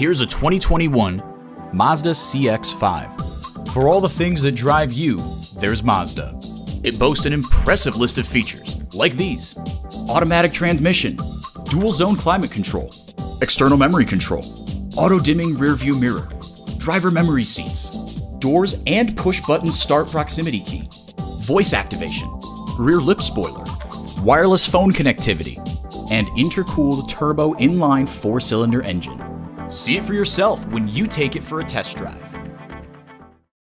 Here's a 2021 Mazda CX-5. For all the things that drive you, there's Mazda. It boasts an impressive list of features, like these. Automatic transmission, dual zone climate control, external memory control, auto dimming rear view mirror, driver memory seats, doors and push button start proximity key, voice activation, rear lip spoiler, wireless phone connectivity, and intercooled turbo inline four cylinder engine. See it for yourself when you take it for a test drive.